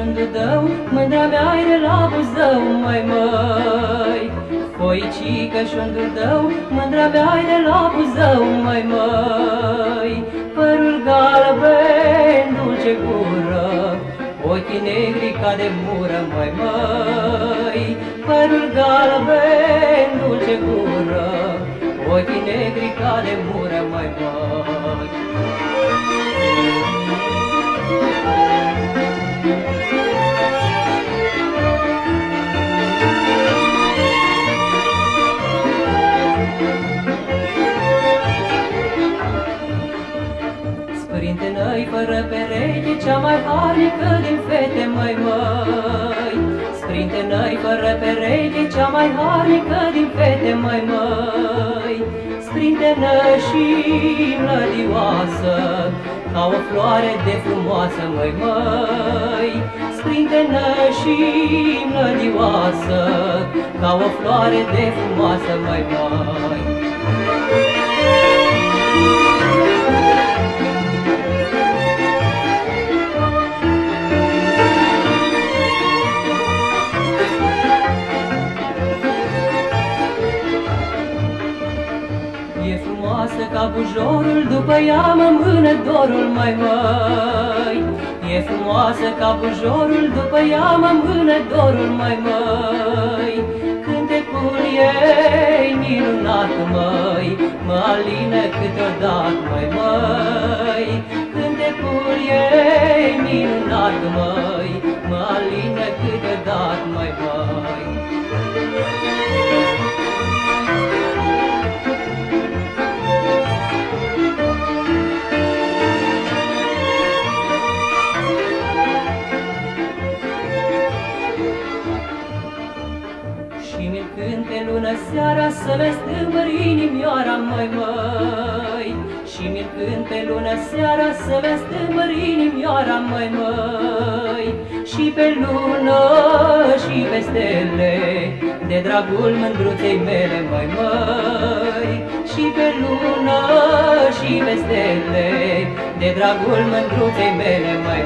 Foicică și-un dudău, mândra mea de la buzău, mai măi. Foicică și-un dudău, mândra mea de la buzău, mai măi. Părul galben, dulce gură, ochii negri ca de mură, mai măi. Părul galben, dulce gură, ochii negri ca de mură, fără pereche, cea mai harnică din fete, mai măi. Sprintenă-i fără pereche, cea mai harnică din fete, mai măi. Sprintenă și mlădioasă, ca o floare de frumoasă, măi, măi. Sprintenă și mlădioasă, ca o floare de frumoasă, măi, măi. E frumoasă ca bujorul, după ea mă mână dorul mai măi. E frumoasă ca bujorul, după ea mă mână dorul mai măi. Cântecul ei minunat măi, mă alină câteodată mai măi. Să le stâmbăr inimioara, măi, măi. Și mi cânt pe lună seara să le stâmbăr inimioara, măi, măi. Și pe lună și pe stele, de dragul mândruței mele, măi, măi. Și pe lună și pe stele, de dragul mândruței mele, măi,